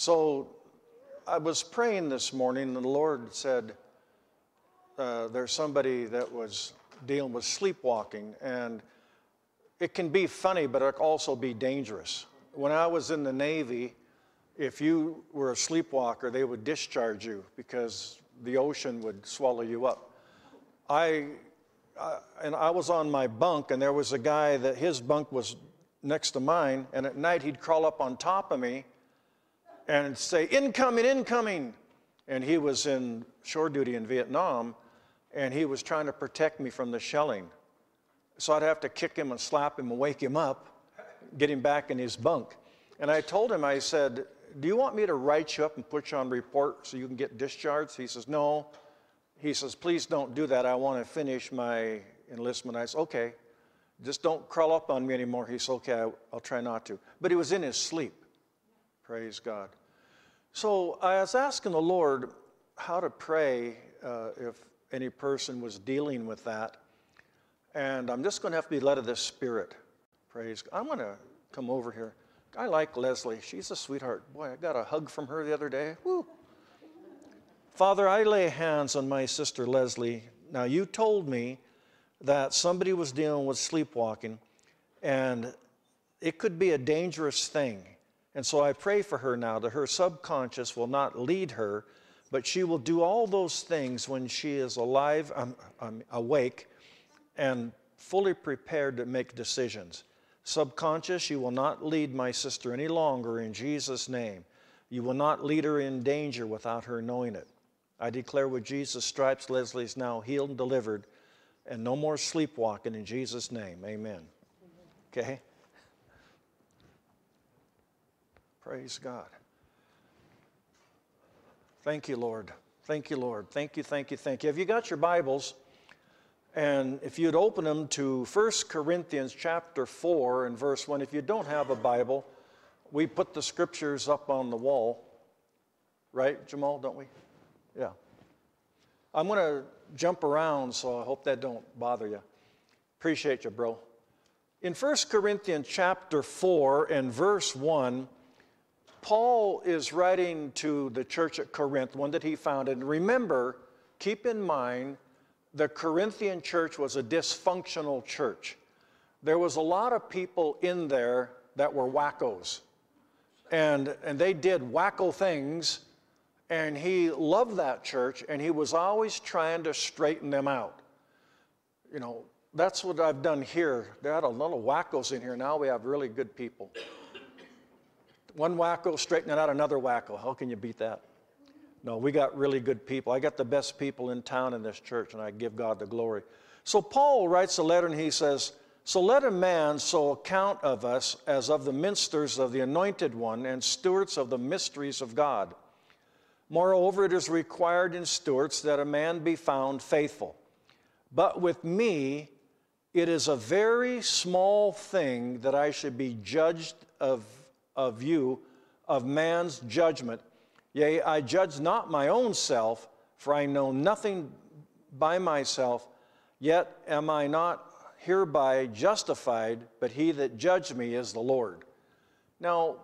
So I was praying this morning, and the Lord said, uh, There's somebody that was dealing with sleepwalking, and it can be funny, but it can also be dangerous. When I was in the Navy, if you were a sleepwalker, they would discharge you because the ocean would swallow you up. I, I, and I was on my bunk, and there was a guy that his bunk was next to mine, and at night he'd crawl up on top of me and say, Incoming, incoming. And he was in shore duty in Vietnam, and he was trying to protect me from the shelling. So I'd have to kick him and slap him and wake him up, get him back in his bunk. And I told him, I said, Do you want me to write you up and put you on report so you can get discharged? He says, No. He says, Please don't do that. I want to finish my enlistment. I said, Okay. Just don't crawl up on me anymore. He said, Okay, I'll try not to. But he was in his sleep. Praise God. So I was asking the Lord how to pray uh, if any person was dealing with that. And I'm just going to have to be led of this Spirit. Praise God. I'm going to come over here. I like Leslie. She's a sweetheart. Boy, I got a hug from her the other day. Woo. Father, I lay hands on my sister Leslie. Now, you told me that somebody was dealing with sleepwalking, and it could be a dangerous thing. And so I pray for her now that her subconscious will not lead her, but she will do all those things when she is alive, um, um, awake, and fully prepared to make decisions. Subconscious, you will not lead my sister any longer in Jesus' name. You will not lead her in danger without her knowing it. I declare with Jesus' stripes, Leslie is now healed and delivered, and no more sleepwalking in Jesus' name. Amen. Okay? Praise God. Thank you, Lord. Thank you, Lord. Thank you, thank you, thank you. Have you got your Bibles? And if you'd open them to 1 Corinthians chapter 4 and verse 1, if you don't have a Bible, we put the scriptures up on the wall. Right, Jamal, don't we? Yeah. I'm going to jump around, so I hope that don't bother you. Appreciate you, bro. In 1 Corinthians chapter 4 and verse 1, Paul is writing to the church at Corinth, one that he founded. And remember, keep in mind, the Corinthian church was a dysfunctional church. There was a lot of people in there that were wackos. And, and they did wacko things, and he loved that church, and he was always trying to straighten them out. You know, that's what I've done here. There had a lot of wackos in here. Now we have really good people. One wacko straightening out another wacko. How can you beat that? No, we got really good people. I got the best people in town in this church, and I give God the glory. So Paul writes a letter and he says, So let a man so account of us as of the ministers of the anointed one and stewards of the mysteries of God. Moreover, it is required in stewards that a man be found faithful. But with me, it is a very small thing that I should be judged of, of you, of man's judgment Yea, I judge not my own self, for I know nothing by myself, yet am I not hereby justified, but he that judged me is the Lord. Now,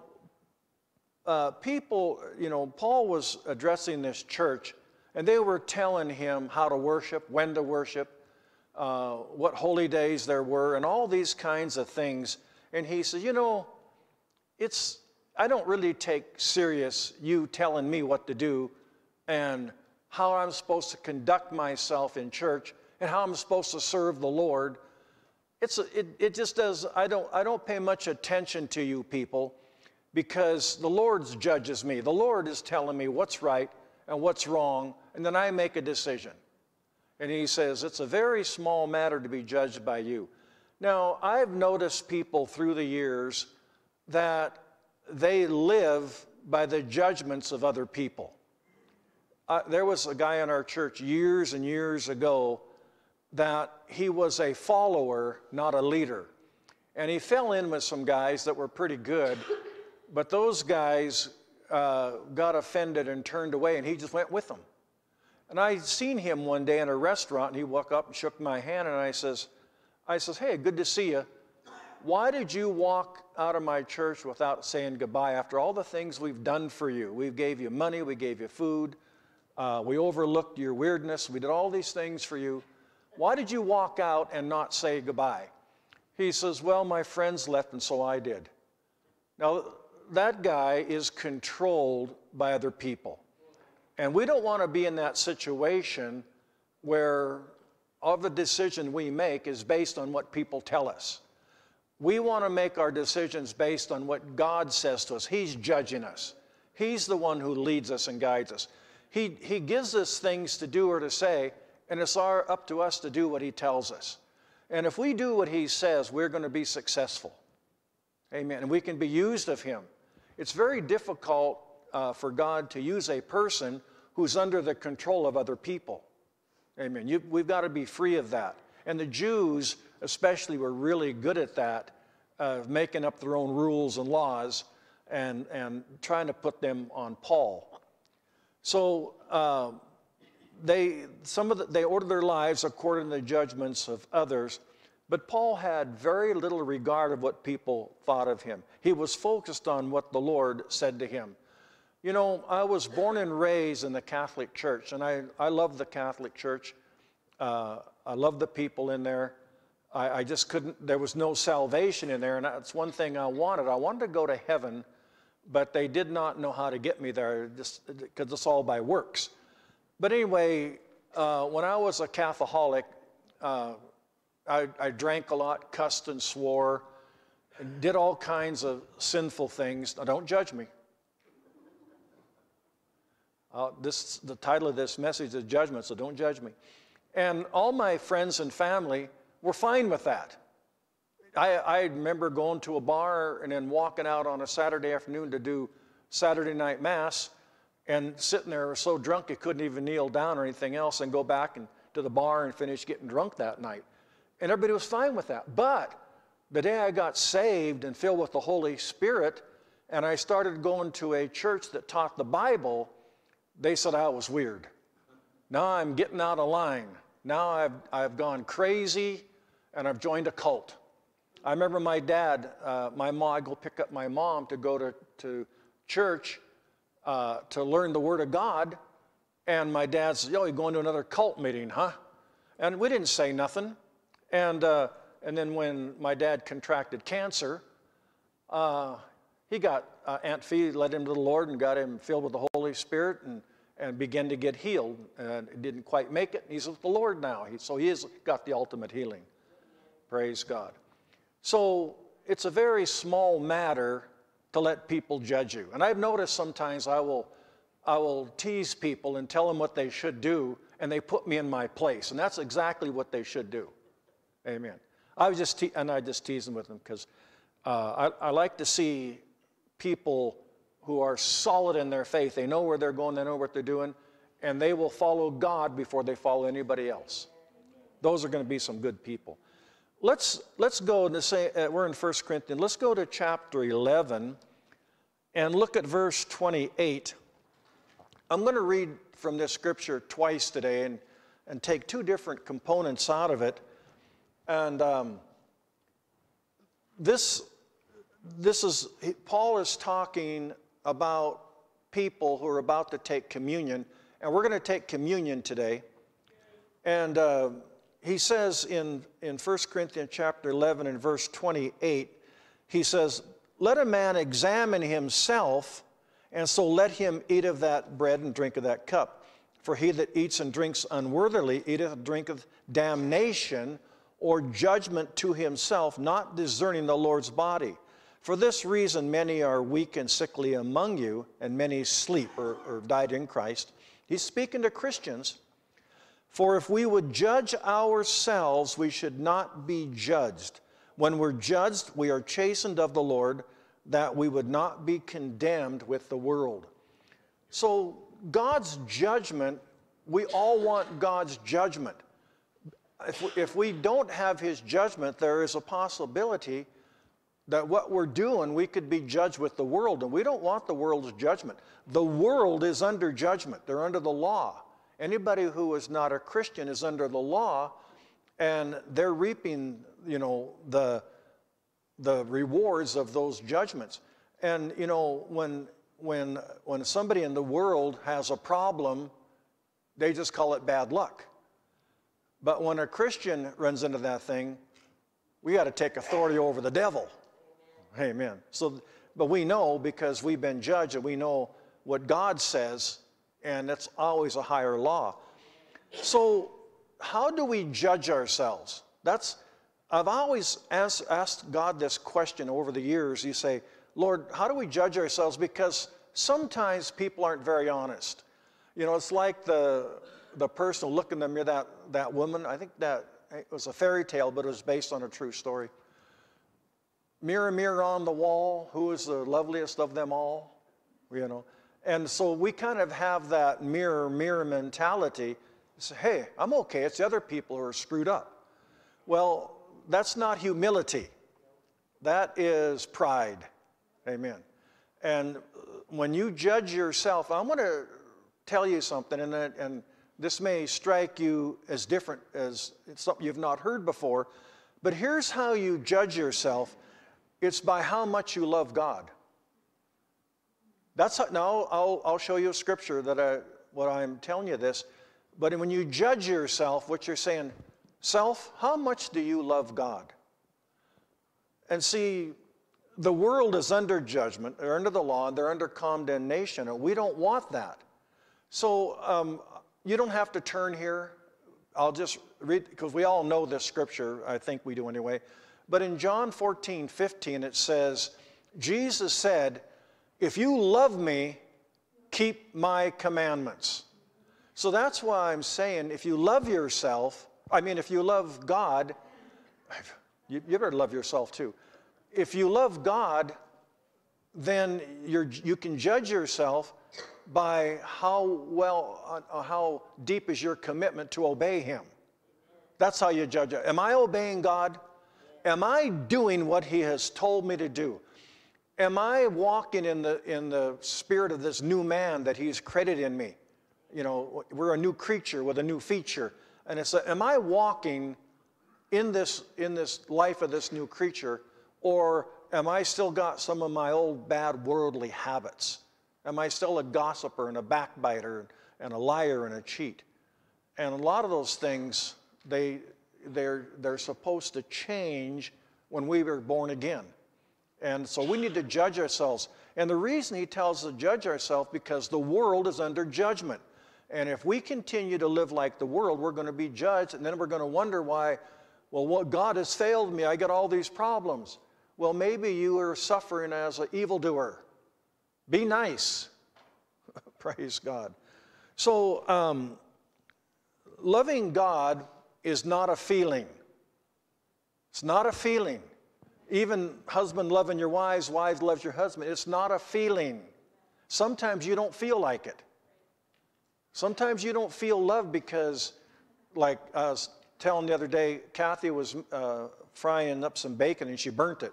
uh, people, you know, Paul was addressing this church, and they were telling him how to worship, when to worship, uh, what holy days there were, and all these kinds of things. And he said, you know, it's I don't really take serious you telling me what to do and how I'm supposed to conduct myself in church and how I'm supposed to serve the Lord. It's it, it just does, I don't, I don't pay much attention to you people because the Lord judges me. The Lord is telling me what's right and what's wrong, and then I make a decision. And he says, it's a very small matter to be judged by you. Now, I've noticed people through the years that they live by the judgments of other people. Uh, there was a guy in our church years and years ago that he was a follower, not a leader. And he fell in with some guys that were pretty good, but those guys uh, got offended and turned away, and he just went with them. And I seen him one day in a restaurant, and he walked up and shook my hand, and I says, I says, hey, good to see you. Why did you walk out of my church without saying goodbye after all the things we've done for you? We gave you money, we gave you food, uh, we overlooked your weirdness, we did all these things for you. Why did you walk out and not say goodbye? He says, Well, my friends left, and so I did. Now, that guy is controlled by other people. And we don't want to be in that situation where all the decision we make is based on what people tell us. We want to make our decisions based on what God says to us. He's judging us, He's the one who leads us and guides us. He, he gives us things to do or to say, and it's our, up to us to do what He tells us. And if we do what He says, we're going to be successful. Amen. And we can be used of Him. It's very difficult uh, for God to use a person who's under the control of other people. Amen. You, we've got to be free of that. And the Jews, especially, were really good at that, uh, making up their own rules and laws and, and trying to put them on Paul. So uh, they, some of the, they ordered their lives according to the judgments of others, but Paul had very little regard of what people thought of him. He was focused on what the Lord said to him. You know, I was born and raised in the Catholic Church, and I, I love the Catholic Church. Uh, I love the people in there. I, I, just couldn't, there was no salvation in there, and that's one thing I wanted. I wanted to go to heaven, but they did not know how to get me there because it's all by works. But anyway, uh, when I was a Catholic, uh, I, I drank a lot, cussed and swore, and did all kinds of sinful things. Now, don't judge me. Uh, this, the title of this message is Judgment, so don't judge me. And all my friends and family were fine with that. I, I remember going to a bar and then walking out on a Saturday afternoon to do Saturday night Mass and sitting there so drunk you couldn't even kneel down or anything else and go back and, to the bar and finish getting drunk that night. And everybody was fine with that. But the day I got saved and filled with the Holy Spirit, and I started going to a church that taught the Bible, they said I was weird. Now I'm getting out of line. Now I've, I've gone crazy and I've joined a cult. I remember my dad, uh, my mom, I go pick up my mom to go to, to church uh, to learn the Word of God. And my dad says, Yo, you're going to another cult meeting, huh? And we didn't say nothing. And, uh, and then when my dad contracted cancer, uh, he got uh, Aunt Fee led him to the Lord and got him filled with the Holy Spirit and, and began to get healed. And didn't quite make it. He's with the Lord now. He, so he has got the ultimate healing. Praise God. So it's a very small matter to let people judge you. And I've noticed sometimes I will, I will tease people and tell them what they should do, and they put me in my place. And that's exactly what they should do. Amen. I was just, te- and I just tease them with them because uh, I, I like to see people who are solid in their faith. They know where they're going, they know what they're doing, and they will follow God before they follow anybody else. Those are going to be some good people. Let's, let's go to say, uh, we're in 1 Corinthians, let's go to chapter 11 and look at verse 28. I'm going to read from this scripture twice today and, and take two different components out of it. And um, this this is, Paul is talking about people who are about to take communion, and we're going to take communion today. And uh, he says in, in 1 Corinthians chapter 11 and verse 28, he says, Let a man examine himself, and so let him eat of that bread and drink of that cup. For he that eats and drinks unworthily eateth and drinketh damnation or judgment to himself, not discerning the Lord's body. For this reason, many are weak and sickly among you, and many sleep or, or died in Christ. He's speaking to Christians. For if we would judge ourselves, we should not be judged. When we're judged, we are chastened of the Lord, that we would not be condemned with the world. So, God's judgment, we all want God's judgment. If we, if we don't have His judgment, there is a possibility that what we're doing, we could be judged with the world, and we don't want the world's judgment. The world is under judgment, they're under the law. Anybody who is not a Christian is under the law, and they're reaping, you know, the, the rewards of those judgments. And you know, when when when somebody in the world has a problem, they just call it bad luck. But when a Christian runs into that thing, we got to take authority over the devil. Amen. So, but we know because we've been judged and we know what God says, and that's always a higher law. So, how do we judge ourselves? That's I've always asked, asked God this question over the years. You say, Lord, how do we judge ourselves? Because sometimes people aren't very honest. You know, it's like the the person looking in the mirror, that, that woman, I think that it was a fairy tale, but it was based on a true story. Mirror, mirror on the wall, who is the loveliest of them all? You know. And so we kind of have that mirror, mirror mentality. Say, hey, I'm okay. It's the other people who are screwed up. Well, that's not humility. That is pride. Amen. And when you judge yourself, I'm going to tell you something, and, and this may strike you as different as something you've not heard before, but here's how you judge yourself it's by how much you love God. That's how, now I'll, I'll show you a scripture that I, what I'm telling you this. But when you judge yourself, what you're saying, self, how much do you love God? And see, the world is under judgment, they're under the law, and they're under condemnation, and we don't want that. So um, you don't have to turn here. I'll just read, because we all know this scripture, I think we do anyway. But in John 14, 15, it says, Jesus said, If you love me, keep my commandments. So that's why I'm saying if you love yourself, I mean, if you love God, you, better love yourself too. If you love God, then you can judge yourself by how well, uh, how deep is your commitment to obey Him. That's how you judge it. Am I obeying God? Am I doing what He has told me to do? Am I walking in the, in the spirit of this new man that He's credited in me? You know, we're a new creature with a new feature. And it's, a, am I walking in this, in this life of this new creature, or am I still got some of my old bad worldly habits? Am I still a gossiper and a backbiter and a liar and a cheat? And a lot of those things, they, they're, they're supposed to change when we were born again. And so we need to judge ourselves. And the reason he tells us to judge ourselves because the world is under judgment. And if we continue to live like the world, we're going to be judged, and then we're going to wonder why, well, what God has failed me. I got all these problems. Well, maybe you are suffering as an evildoer. Be nice. Praise God. So, um, loving God is not a feeling. It's not a feeling. Even husband loving your wives, wives love your husband. It's not a feeling. Sometimes you don't feel like it. Sometimes you don't feel love because, like I was telling the other day, Kathy was uh, frying up some bacon and she burnt it.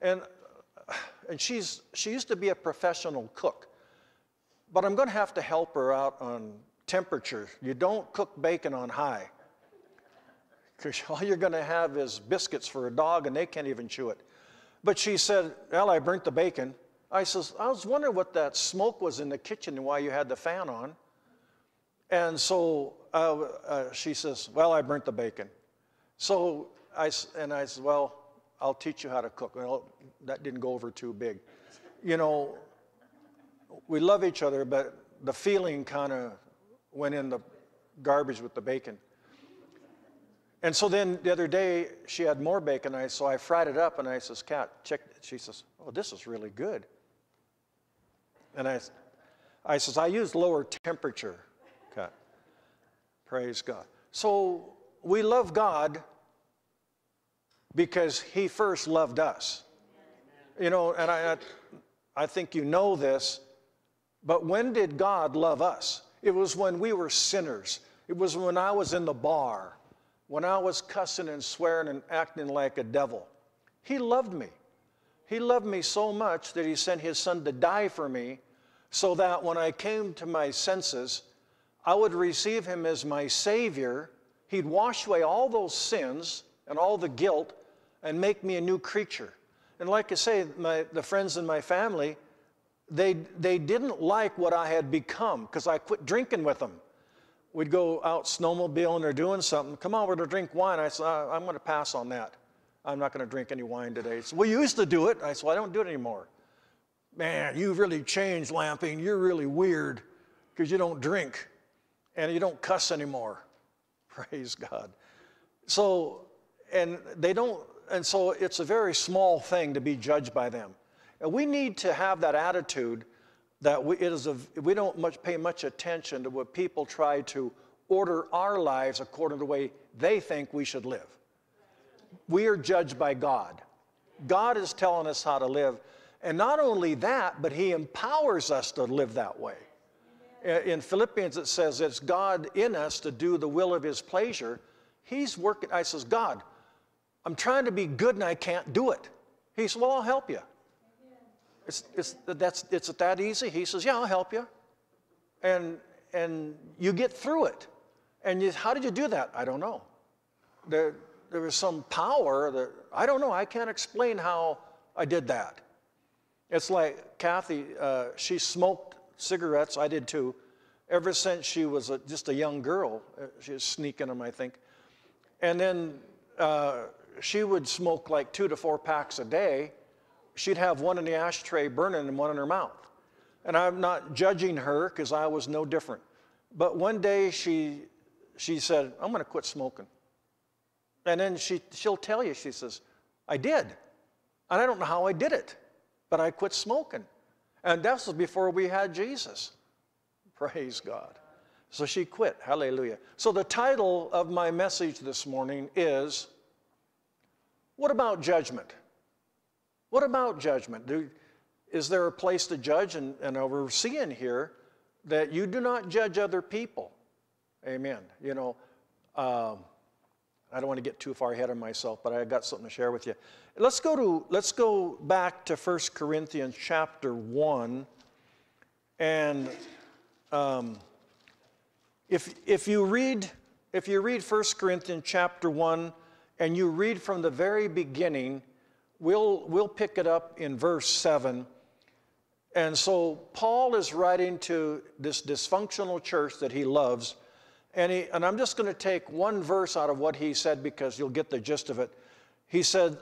And and she's, she used to be a professional cook. But I'm going to have to help her out on temperature. You don't cook bacon on high. Because all you're going to have is biscuits for a dog and they can't even chew it. But she said, Well, I burnt the bacon. I says, I was wondering what that smoke was in the kitchen and why you had the fan on. And so uh, uh, she says, Well, I burnt the bacon. So I, and I said, Well, I'll teach you how to cook. Well, that didn't go over too big. You know, we love each other, but the feeling kind of went in the garbage with the bacon. And so then the other day she had more bacon. I so I fried it up and I says, "Cat, check." She says, "Oh, this is really good." And I, I says, "I use lower temperature, Cat." Praise God. So we love God because he first loved us. You know, and I, I think you know this, but when did God love us? It was when we were sinners. It was when I was in the bar, when I was cussing and swearing and acting like a devil. He loved me. He loved me so much that he sent his son to die for me so that when I came to my senses, I would receive him as my Savior. He'd wash away all those sins and all the guilt and make me a new creature. And like I say, my, the friends in my family, they, they didn't like what I had become because I quit drinking with them. We'd go out snowmobiling or doing something. Come on, we're going to drink wine. I said, I'm going to pass on that. I'm not going to drink any wine today. So we used to do it. I said, well, I don't do it anymore. Man, you've really changed, Lamping. You're really weird because you don't drink and you don't cuss anymore. Praise God. So, and they don't, and so it's a very small thing to be judged by them. And we need to have that attitude that we, it is a, we don't much pay much attention to what people try to order our lives according to the way they think we should live. We are judged by God. God is telling us how to live. And not only that, but He empowers us to live that way. In Philippians, it says it's God in us to do the will of His pleasure. He's working. I says, God, I'm trying to be good and I can't do it. He says, Well, I'll help you. It's, it's, that's, it's that easy? He says, Yeah, I'll help you. And, and you get through it. And you, how did you do that? I don't know. There, there was some power that, I don't know, I can't explain how I did that. It's like Kathy, uh, she smoked cigarettes, I did too, ever since she was a, just a young girl. Uh, she was sneaking them, I think. And then uh, she would smoke like two to four packs a day she'd have one in the ashtray burning and one in her mouth. And I'm not judging her because I was no different. But one day she, she said, I'm going to quit smoking. And then she, she'll tell you, she says, I did. And I don't know how I did it, but I quit smoking. And that was before we had Jesus. Praise God. So she quit. Hallelujah. So the title of my message this morning is What about judgment? What about judgment? Do, is there a place to judge? And, and we're seeing here that you do not judge other people. Amen. You know, um, I don't want to get too far ahead of myself, but I got something to share with you. Let's go to let's go back to 1 Corinthians chapter 1. And um, if, if you read if you read 1 Corinthians chapter 1 and you read from the very beginning, we'll, we'll pick it up in verse 7. And so Paul is writing to this dysfunctional church that he loves. And, he, and I'm just going to take one verse out of what he said because you'll get the gist of it. He said,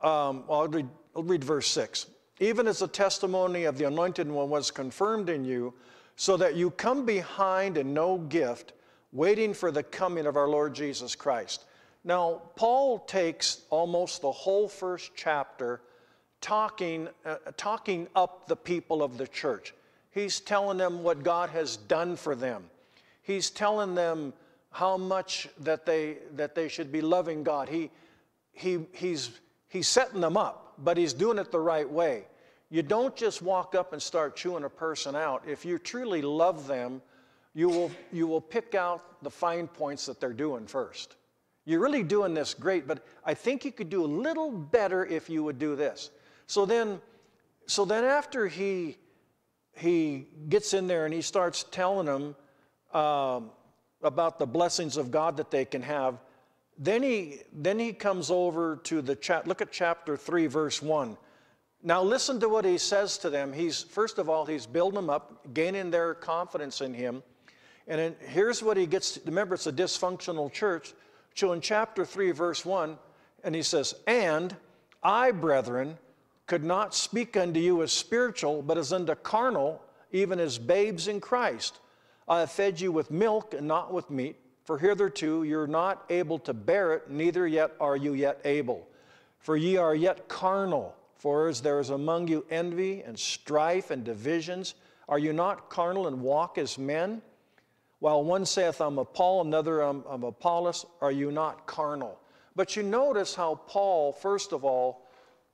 um, I'll read, I'll read verse 6. Even as the testimony of the anointed one was confirmed in you, so that you come behind in no gift, waiting for the coming of our Lord Jesus Christ. Now, Paul takes almost the whole first chapter talking, uh, talking up the people of the church. He's telling them what God has done for them. He's telling them how much that they, that they should be loving God. He, he, he's, he's setting them up, but he's doing it the right way. You don't just walk up and start chewing a person out. If you truly love them, you will, you will pick out the fine points that they're doing first. You're really doing this great, but I think you could do a little better if you would do this. So then, so then after he, he gets in there and he starts telling them um, about the blessings of God that they can have, then he, then he comes over to the chat. Look at chapter 3, verse 1. Now listen to what he says to them. He's, first of all, he's building them up, gaining their confidence in him. And then here's what he gets. Remember, it's a dysfunctional church. So in chapter 3, verse 1, and he says, And I, brethren, could not speak unto you as spiritual, but as unto carnal, even as babes in Christ. I have fed you with milk and not with meat, for hitherto you're not able to bear it, neither yet are you yet able. For ye are yet carnal. For as there is among you envy and strife and divisions, are you not carnal and walk as men? While one saith, I'm of Paul, another, I'm, I'm Apollos, are you not carnal? But you notice how Paul, first of all,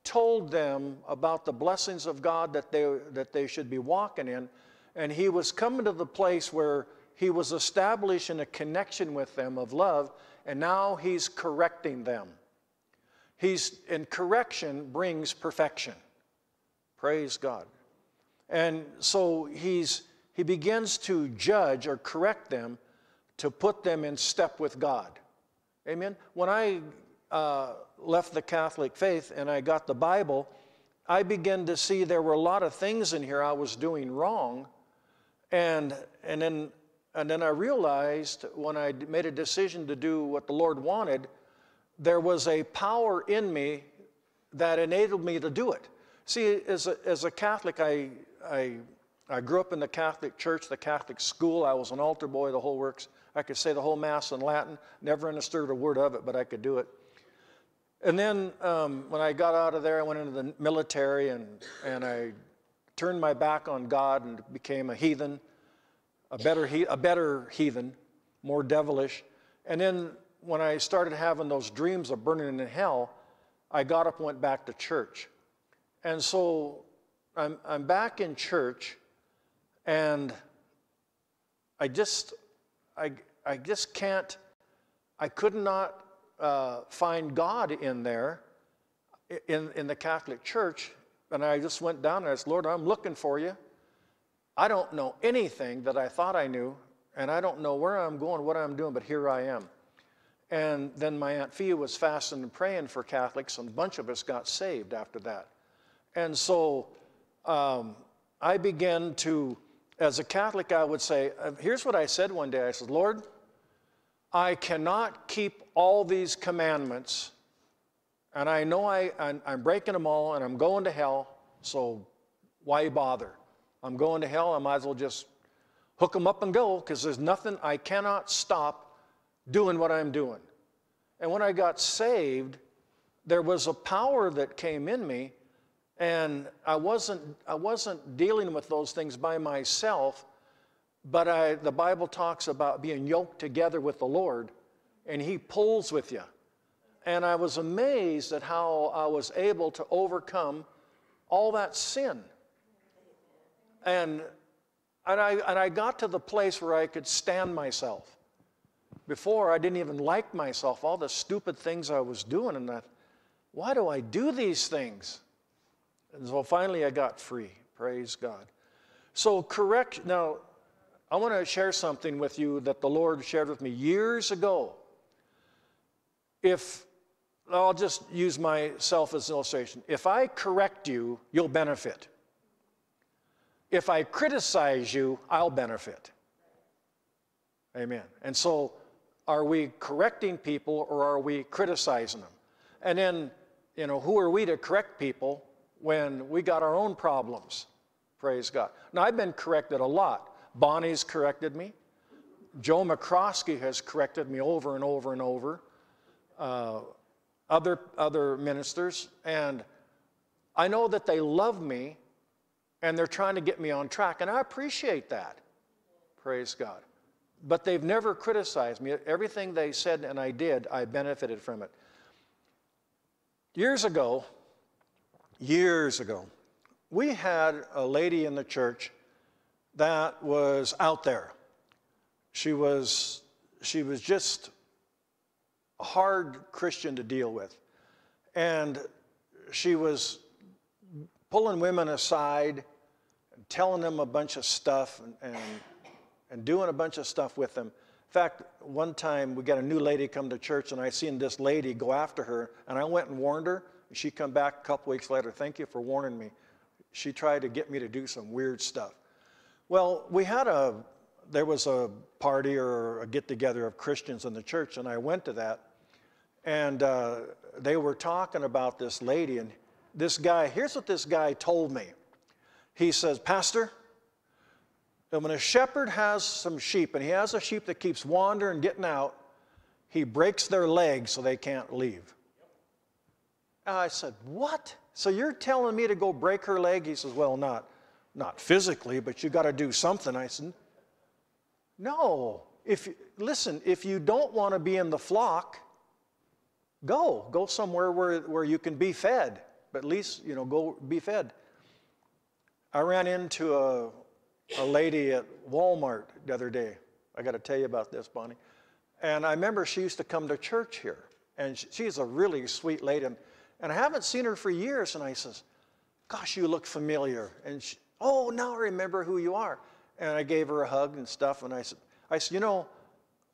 told them about the blessings of God that they, that they should be walking in. And he was coming to the place where he was establishing a connection with them of love, and now he's correcting them. He's, and correction brings perfection. Praise God. And so he's he begins to judge or correct them to put them in step with God. Amen? When I, uh, left the Catholic faith and I got the Bible, I began to see there were a lot of things in here I was doing wrong. And, and, then, and then I realized when I made a decision to do what the Lord wanted, there was a power in me that enabled me to do it. See, as a, as a Catholic, I, I, I grew up in the Catholic church, the Catholic school. I was an altar boy, the whole works. I could say the whole Mass in Latin, never understood a word of it, but I could do it. And then um, when I got out of there, I went into the military and, and I turned my back on God and became a heathen, a better, he, a better heathen, more devilish. And then when I started having those dreams of burning in hell, I got up and went back to church. And so I'm, I'm back in church, and I just, I, I just can't, I could not uh, find God in there, in, in the Catholic Church. And I just went down and I said, Lord, I'm looking for you. I don't know anything that I thought I knew, and I don't know where I'm going, what I'm doing, but here I am. And then my Aunt Fia was fasting and praying for Catholics, and a bunch of us got saved after that. And so um, I began to, as a Catholic, I would say, uh, here's what I said one day I said, Lord, I cannot keep all these commandments, and I know I, I'm, I'm breaking them all, and I'm going to hell, so why bother? I'm going to hell, I might as well just hook them up and go, because there's nothing, I cannot stop doing what I'm doing. And when I got saved, there was a power that came in me and I wasn't, I wasn't dealing with those things by myself, but I, the Bible talks about being yoked together with the Lord, and He pulls with you. And I was amazed at how I was able to overcome all that sin. And, and, I, and I got to the place where I could stand myself. Before, I didn't even like myself, all the stupid things I was doing, and that, why do I do these things? And so finally I got free. Praise God. So, correct. Now, I want to share something with you that the Lord shared with me years ago. If I'll just use myself as an illustration. If I correct you, you'll benefit. If I criticize you, I'll benefit. Amen. And so, are we correcting people or are we criticizing them? And then, you know, who are we to correct people when we got our own problems. Praise God. Now, I've been corrected a lot. Bonnie's corrected me. Joe McCroskey has corrected me over and over and over. Uh, other, other ministers. And I know that they love me and they're trying to get me on track. And I appreciate that. Praise God. But they've never criticized me. Everything they said and I did, I benefited from it. Years ago, years ago, we had a lady in the church that was out there. She was, she was just a hard Christian to deal with. And she was pulling women aside and telling them a bunch of stuff and, and, and doing a bunch of stuff with them. In fact, one time we got a new lady come to church and I seen this lady go after her and I went and warned her she come back a couple weeks later, thank you for warning me. She tried to get me to do some weird stuff. Well, we had a, there was a party or a get together of Christians in the church, and I went to that. And uh, they were talking about this lady, and this guy, here's what this guy told me. He says, Pastor, when a shepherd has some sheep, and he has a sheep that keeps wandering, getting out, he breaks their legs so they can't leave. I said, What? So you're telling me to go break her leg? He says, Well, not, not physically, but you got to do something. I said, No. If, listen, if you don't want to be in the flock, go. Go somewhere where, where you can be fed. But at least, you know, go be fed. I ran into a, a lady at Walmart the other day. I got to tell you about this, Bonnie. And I remember she used to come to church here. And she's a really sweet lady. And and I haven't seen her for years. And I says, Gosh, you look familiar. And she, oh, now I remember who you are. And I gave her a hug and stuff. And I said, I said, you know,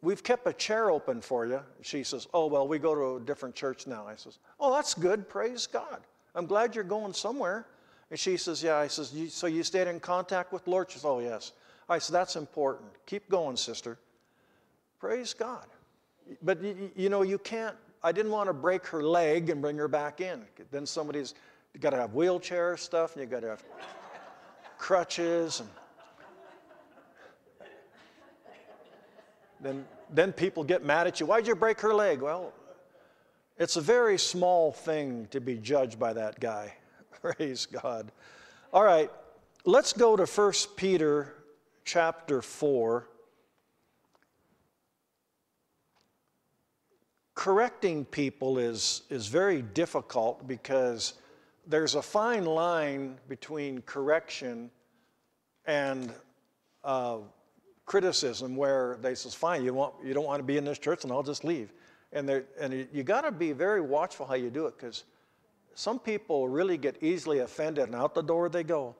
we've kept a chair open for you. She says, Oh, well, we go to a different church now. I says, Oh, that's good. Praise God. I'm glad you're going somewhere. And she says, Yeah. I says, So you stayed in contact with Lord? She says, Oh, yes. I said, That's important. Keep going, sister. Praise God. But you know, you can't, I didn't want to break her leg and bring her back in. Then somebody's got to have wheelchair stuff, and you got to have crutches. And then, then people get mad at you. Why'd you break her leg? Well, it's a very small thing to be judged by that guy. Praise God. All right, let's go to 1 Peter chapter 4. Correcting people is, is very difficult because there's a fine line between correction and uh, criticism where they says, fine, you, want, you don't want to be in this church and I'll just leave. And, and you got to be very watchful how you do it because some people really get easily offended and out the door they go.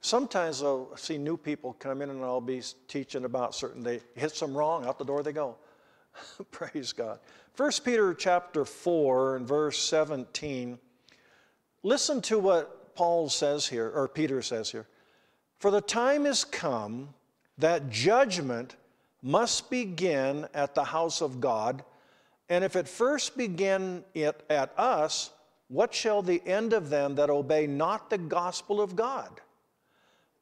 Sometimes I'll see new people come in and I'll be teaching about certain, they hit some wrong, out the door they go. Praise God. 1 Peter chapter 4 and verse 17. Listen to what Paul says here, or Peter says here. For the time is come that judgment must begin at the house of God, and if it first begin it at us, what shall the end of them that obey not the gospel of God?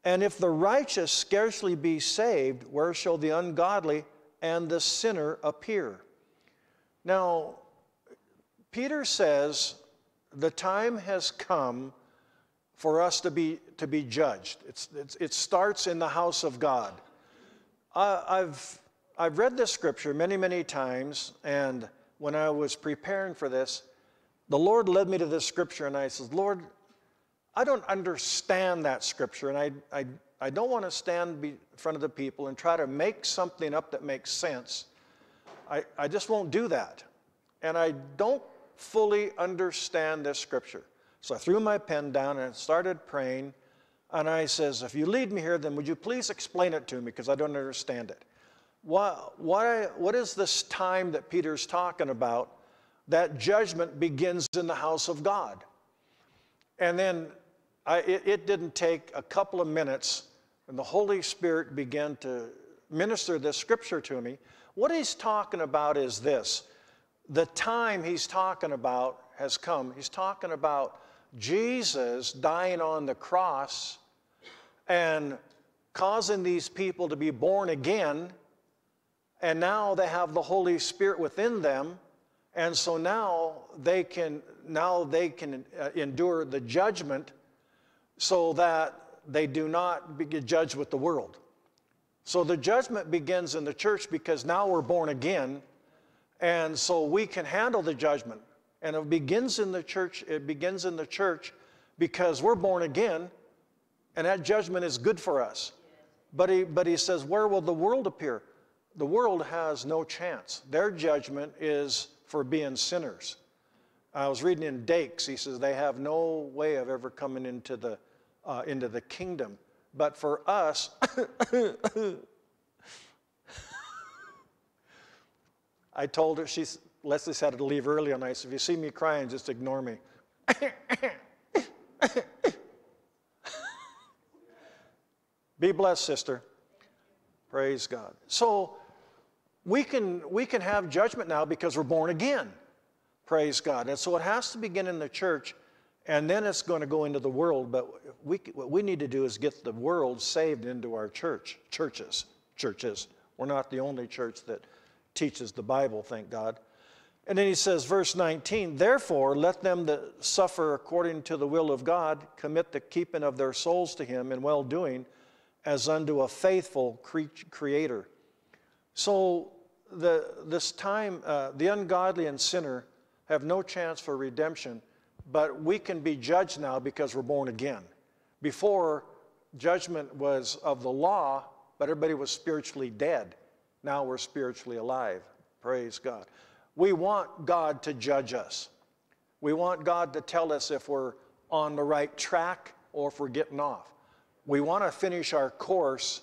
And if the righteous scarcely be saved, where shall the ungodly and the sinner appear? Now, Peter says the time has come for us to be, to be judged. It's, it's, it starts in the house of God. I've, I've read this scripture many, many times, and when I was preparing for this, the Lord led me to this scripture, and I said, Lord, I don't understand that scripture, and I, I, I don't want to stand in front of the people and try to make something up that makes sense. I, I just won't do that. And I don't fully understand this scripture. So I threw my pen down and started praying. And I says, if you lead me here, then would you please explain it to me because I don't understand it. Why, why, what is this time that Peter's talking about that judgment begins in the house of God? And then I, it, it didn't take a couple of minutes, and the Holy Spirit began to minister this scripture to me. What he's talking about is this the time he's talking about has come. He's talking about Jesus dying on the cross and causing these people to be born again, and now they have the Holy Spirit within them. And so now they can now they can uh, endure the judgment so that they do not be judged with the world. So the judgment begins in the church because now we're born again, and so we can handle the judgment. And it begins in the church, it begins in the church because we're born again, and that judgment is good for us. But he, but he says, Where will the world appear? The world has no chance. Their judgment is for being sinners. I was reading in Dake's, he says, they have no way of ever coming into the uh, into the kingdom. But for us, I told her, she's, Leslie said to leave early, and I said, if you see me crying, just ignore me. Be blessed, sister. Praise God. So we can, we can have judgment now because we're born again. Praise God. And so it has to begin in the church and then it's going to go into the world. But we, what we need to do is get the world saved into our church, churches, churches. We're not the only church that teaches the Bible, thank God. And then he says, verse 19, therefore let them that suffer according to the will of God commit the keeping of their souls to him in well doing as unto a faithful cre- creator. So the, this time, uh, the ungodly and sinner have no chance for redemption but we can be judged now because we're born again. Before, judgment was of the law, but everybody was spiritually dead. Now we're spiritually alive. Praise God. We want God to judge us. We want God to tell us if we're on the right track or if we're getting off. We want to finish our course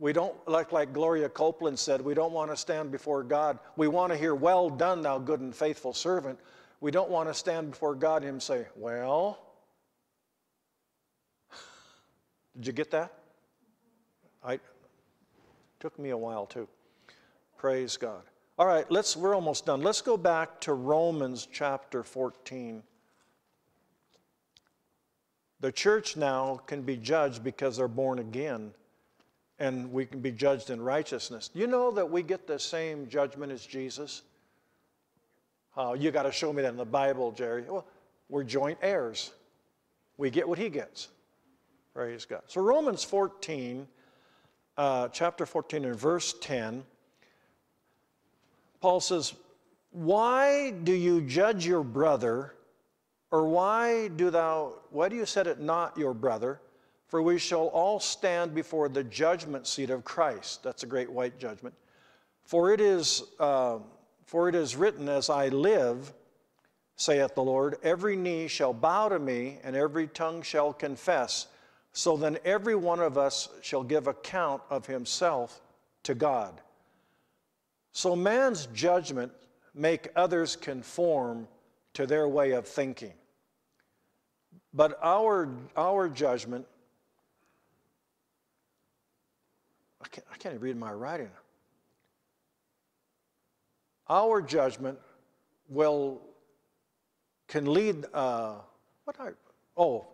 We don't, like, like Gloria Copeland said, we don't want to stand before God. We want to hear, Well done, thou good and faithful servant. We don't want to stand before God and Him say, Well, did you get that? I took me a while too. Praise God. All right, let's we're almost done. Let's go back to Romans chapter 14. The church now can be judged because they're born again, and we can be judged in righteousness. You know that we get the same judgment as Jesus? Uh, you got to show me that in the Bible, Jerry. Well, we're joint heirs. We get what he gets. Praise God. So, Romans 14, uh, chapter 14, and verse 10, Paul says, Why do you judge your brother? Or why do thou, why do you set it not your brother? For we shall all stand before the judgment seat of Christ. That's a great white judgment. For it is, uh, for it is written, As I live, saith the Lord, every knee shall bow to me, and every tongue shall confess. So then every one of us shall give account of himself to God. So man's judgment make others conform to their way of thinking. But our, our judgment, I can't, I can't even read my writing. Our judgment will, can lead, uh, what I, oh,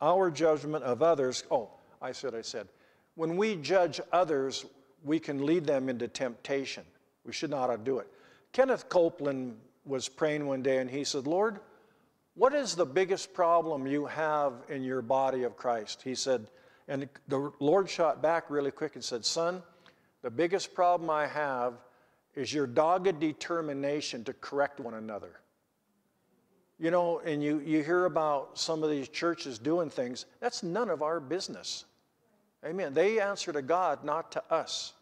our judgment of others, oh, I said, I said, when we judge others, we can lead them into temptation. We should not do it. Kenneth Copeland was praying one day and he said, Lord, what is the biggest problem you have in your body of Christ? He said, and the Lord shot back really quick and said, Son, the biggest problem I have is your dogged determination to correct one another. You know, and you, you hear about some of these churches doing things, that's none of our business. Amen. They answer to God, not to us.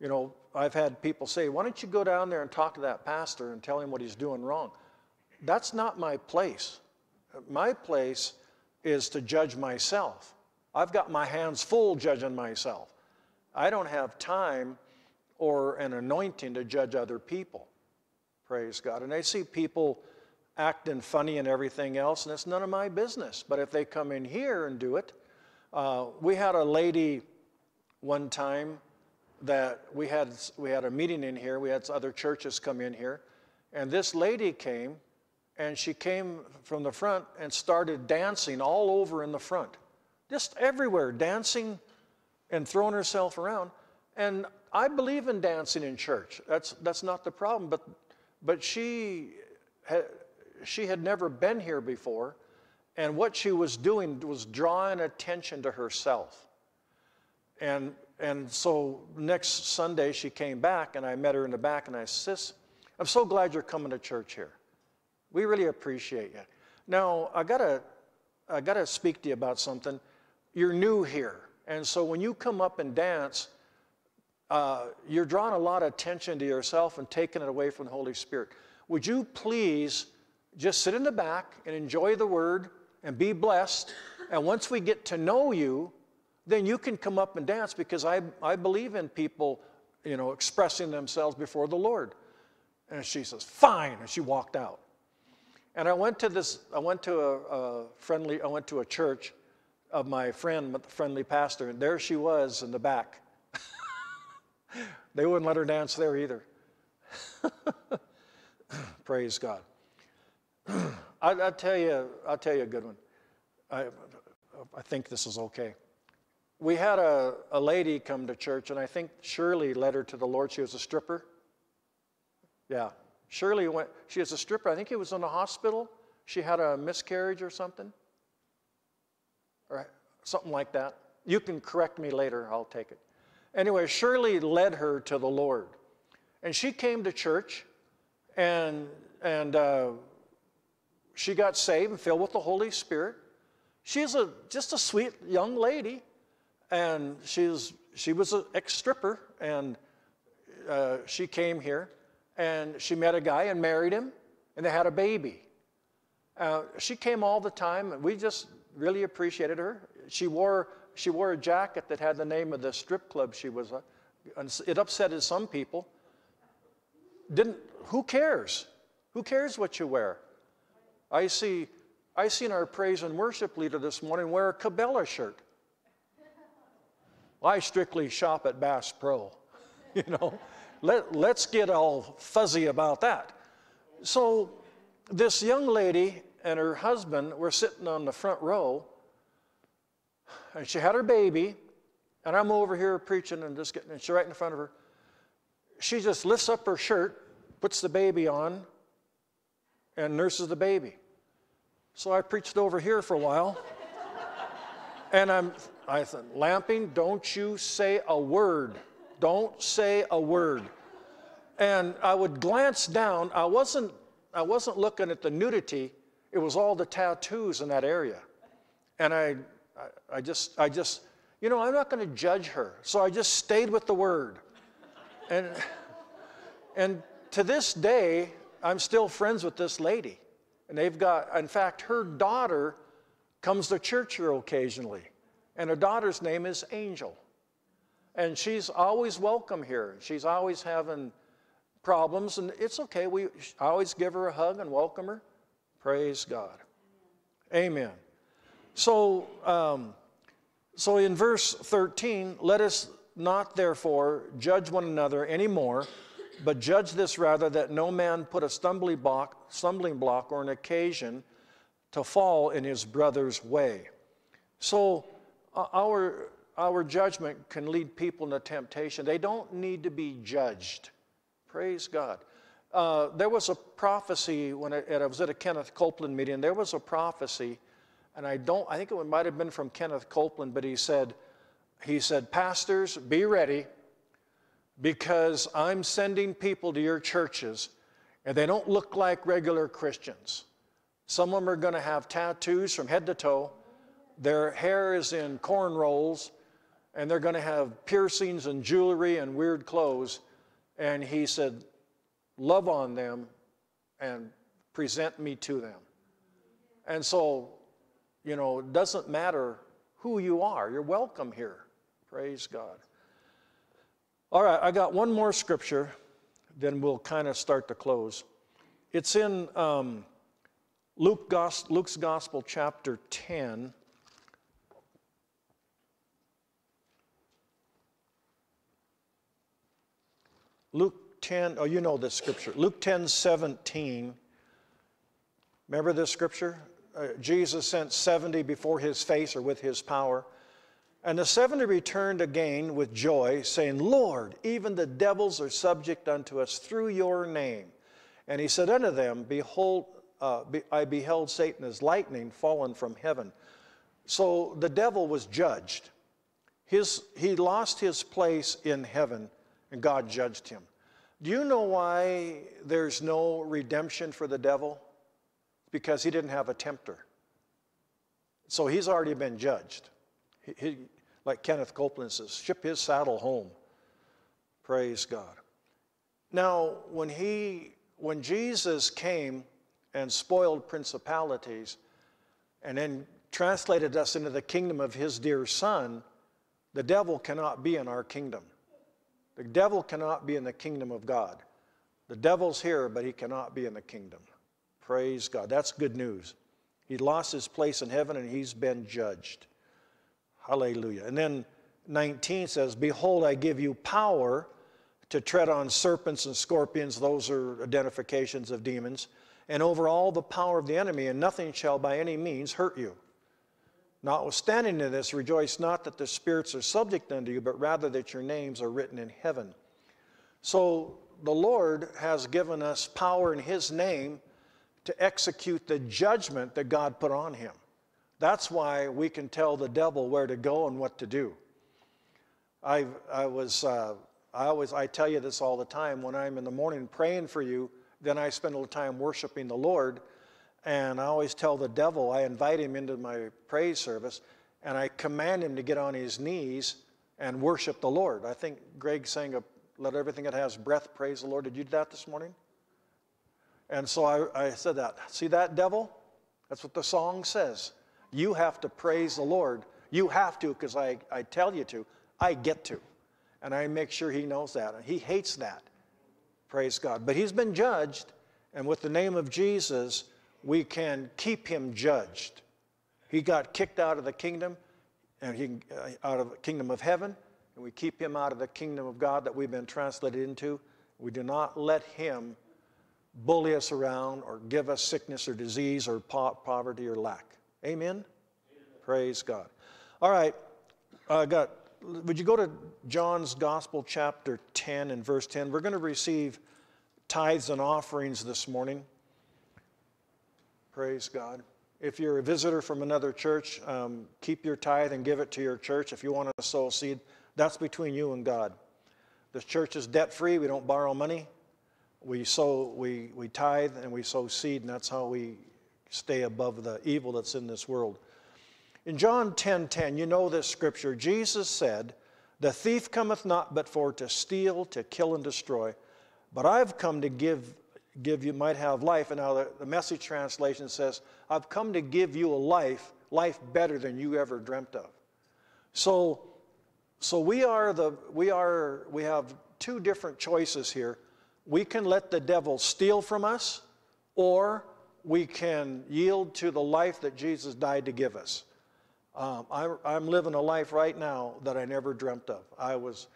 You know, I've had people say, why don't you go down there and talk to that pastor and tell him what he's doing wrong? That's not my place. My place is to judge myself. I've got my hands full judging myself. I don't have time or an anointing to judge other people. Praise God. And I see people acting funny and everything else, and it's none of my business. But if they come in here and do it, uh, we had a lady one time that we had we had a meeting in here. We had other churches come in here, and this lady came, and she came from the front and started dancing all over in the front, just everywhere, dancing and throwing herself around. And I believe in dancing in church. That's that's not the problem. But but she had she had never been here before, and what she was doing was drawing attention to herself. And, and so next Sunday she came back, and I met her in the back, and I said, Sis, I'm so glad you're coming to church here. We really appreciate you. Now, I gotta, I gotta speak to you about something. You're new here, and so when you come up and dance, uh, you're drawing a lot of attention to yourself and taking it away from the Holy Spirit. Would you please just sit in the back and enjoy the word and be blessed. And once we get to know you, then you can come up and dance because I, I believe in people, you know, expressing themselves before the Lord. And she says, fine. And she walked out. And I went to this, I went to a, a friendly, I went to a church of my friend, friendly pastor, and there she was in the back. They wouldn't let her dance there either. Praise God. I, will tell you, I'll tell you a good one. I, I think this is okay. We had a, a lady come to church, and I think Shirley led her to the Lord. She was a stripper. Yeah, Shirley went. She was a stripper. I think it was in the hospital. She had a miscarriage or something, or something like that. You can correct me later. I'll take it. Anyway, Shirley led her to the Lord, and she came to church, and and. Uh, she got saved and filled with the Holy Spirit. She's a, just a sweet young lady, and she's, she was an ex stripper, and uh, she came here, and she met a guy and married him, and they had a baby. Uh, she came all the time, and we just really appreciated her. She wore she wore a jacket that had the name of the strip club she was uh, at. And it upsetted some people. Didn't, who cares? Who cares what you wear? I see, I seen our praise and worship leader this morning wear a Cabela shirt. I strictly shop at Bass Pro, you know. Let, let's get all fuzzy about that. So this young lady and her husband were sitting on the front row, and she had her baby, and I'm over here preaching and just getting, and she's right in front of her. She just lifts up her shirt, puts the baby on, and nurses the baby. So I preached over here for a while, and I'm, I said, Lamping, don't you say a word. Don't say a word. And I would glance down. I wasn't, I wasn't looking at the nudity. It was all the tattoos in that area. And I, I, I just, I just, you know, I'm not going to judge her. So I just stayed with the word. And, and to this day, I'm still friends with this lady. And they've got, in fact, her daughter comes to church here occasionally. And her daughter's name is Angel. And she's always welcome here. She's always having problems, and it's okay. We always give her a hug and welcome her. Praise God. Amen. So, um, so in verse 13, let us not therefore judge one another anymore, but judge this rather that no man put a stumbling block, stumbling block or an occasion to fall in his brother's way. So, our our judgment can lead people into temptation. They don't need to be judged. Praise God. Uh, there was a prophecy when I, I, was at a Kenneth Copeland meeting. There was a prophecy, and I don't. I think it might have been from Kenneth Copeland, but he said, he said, pastors, be ready, because I'm sending people to your churches, and they don't look like regular Christians. Some of them are going to have tattoos from head to toe. Their hair is in cornrows, and they're going to have piercings and jewelry and weird clothes. And he said, Love on them and present me to them. And so, you know, it doesn't matter who you are, you're welcome here. Praise God. All right, I got one more scripture, then we'll kind of start to close. It's in um, Luke, Luke's Gospel, chapter 10. Luke 10, oh, you know this scripture. Luke 10 17. Remember this scripture? Uh, Jesus sent 70 before his face or with his power. And the 70 returned again with joy, saying, Lord, even the devils are subject unto us through your name. And he said unto them, Behold, uh, be, I beheld Satan as lightning fallen from heaven. So the devil was judged. His, he lost his place in heaven and God judged him. Do you know why there's no redemption for the devil? Because he didn't have a tempter. So he's already been judged. He, he, like Kenneth Copeland says, ship his saddle home. Praise God. Now, when he when Jesus came and spoiled principalities and then translated us into the kingdom of his dear son, the devil cannot be in our kingdom. The devil cannot be in the kingdom of God. The devil's here, but he cannot be in the kingdom. Praise God. That's good news. He lost his place in heaven and he's been judged. Hallelujah. And then 19 says, Behold, I give you power to tread on serpents and scorpions. Those are identifications of demons. And over all the power of the enemy, and nothing shall by any means hurt you. Notwithstanding in this, rejoice not that the spirits are subject unto you, but rather that your names are written in heaven. So the Lord has given us power in His name to execute the judgment that God put on Him. That's why we can tell the devil where to go and what to do. I, I was, uh, I always, I tell you this all the time. When I'm in the morning praying for you, then I spend a little time worshiping the Lord and I always tell the devil, I invite him into my praise service, and I command him to get on his knees and worship the Lord. I think Greg sang, a, Let everything that has breath praise the Lord. Did you do that this morning? And so I, I said that. See that, devil? That's what the song says. You have to praise the Lord You have to because I, I tell you to. I get to. And I make sure he knows that. And he hates that. Praise God. But he's been judged, and with the name of Jesus, we can keep him judged. He got kicked out of the kingdom, and he, uh, out of the kingdom of heaven, and we keep him out of the kingdom of God that we've been translated into. We do not let him bully us around or give us sickness or disease or po- poverty or lack. Amen? Amen? Praise God. All right, I got would you go to John's Gospel, chapter 10 and verse 10? We're going to receive tithes and offerings this morning. Praise God. If you're a visitor from another church, um, keep your tithe and give it to your church. If you want to sow a seed, that's between you and God. The church is debt free. We don't borrow money. We sow, we, we tithe and we sow seed, and that's how we stay above the evil that's in this world. In John 10:10, 10, 10, you know this scripture. Jesus said, "The thief cometh not but for to steal, to kill and destroy, but I've come to give give you might have life." And now the, the message translation says, "I've come to give you a life, life better than you ever dreamt of." So so we are the we are we have two different choices here. We can let the devil steal from us or we can yield to the life that Jesus died to give us. Um, I, am living a life right now that I never dreamt of. I was,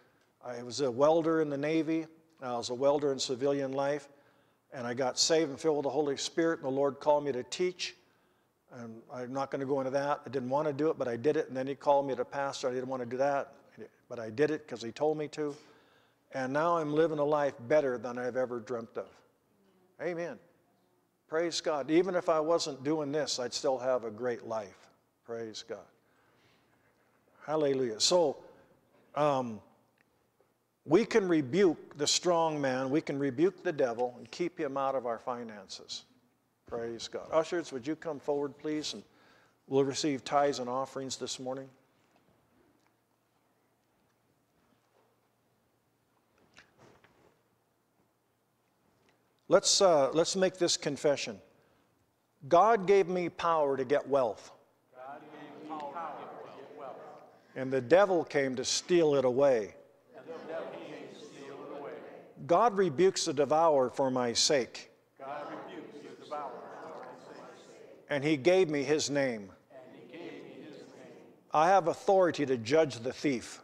I was a welder in the Navy. I was a welder in civilian life. And I got saved and filled with the Holy Spirit, and the Lord called me to teach. And I'm not going to go into that. I didn't want to do it, but I did it. And then He called me to pastor. I didn't want to do that, but I did it because He told me to. And now I'm living a life better than I've ever dreamt of. Amen. Praise God. Even if I wasn't doing this, I'd still have a great life. Praise God. Hallelujah. So, um, we can rebuke the strong man, we can rebuke the devil, and keep him out of our finances. Praise God. Ushers, would you come forward, please? And we'll receive tithes and offerings this morning. Let's, uh, let's make this confession. God gave me power to get wealth. And the devil came to steal it away. God rebukes the devourer for my sake. And he gave me his name. I have authority to judge the thief.